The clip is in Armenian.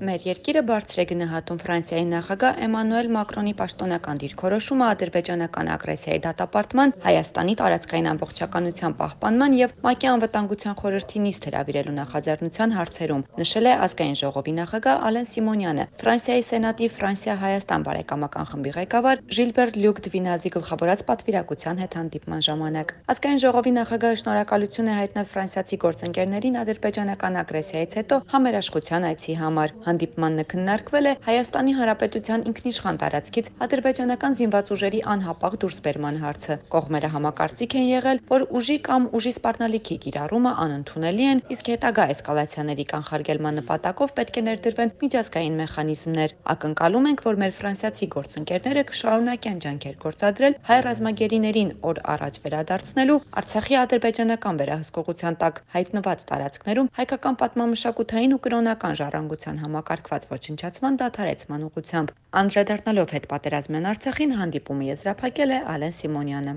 Մեր երկիրը բարձր է գնահատում Ֆրանսիայի նախագահ Էմանուել Մակրոնի պաշտոնական դիրքորոշումը ադրբեջանական ագրեսիայի դատապարտման, Հայաստանի տարածքային ամբողջականության պահպանման եւ ՄԱԿ-ի անվտանգության խորհրդի նիստ հրավիրելու նախաձեռնության հարցերում, նշել է ազգային ժողովի նախագահ Ալեն Սիմոնյանը։ Ֆրանսիայի Սենատի Ֆրանսիա-Հայաստան բարեկամական խմբի ղեկավար Ժիլբեր Լյուկ Դվինազի գլխավորած պատվիրակության հետ հանդիպման ժամանակ։ Ազգային ժողովի նախագահը շնորհակալություն է հայտնել ֆրանսիացի գործընկերներին ադրբեջանական ագրեսիայից հետո համերաշխության այցի համար։ Հանդիպմանն քննարկվել է Հայաստանի Հանրապետության ինքնիշխան տարածքից ադրբեջանական զինված ուժերի անհապաղ դուրսբերման հարցը։ Կողմերը համակարծիք են եղել, որ ուժի կամ ուժի սպառնալիքի կիրառումը անընդունելի են, իսկ հետագա էսկալացիաների կանխարգելման նպատակով պետք է ներդրվեն միջազգային մեխանիզմներ։ Ակնկալում ենք, որ մեր ֆրանսիացի գործընկերները կշարունակեն ջանքեր գործադրել հայ ռազմագերիներին օր առաջ վերադարձնելու Արցախի ադրբեջանական վերահսկողության տակ հայտնված տարածքներում հայկական պատմամշակութային ու կրոնական ժառանգության համակարգ համակարգված ոչնչացման դադարեցման ուղղությամբ։ Անդրադառնալով հետ պատերազմյան Արցախին հանդիպումը եզրափակել է Ալեն Սիմոնյանը։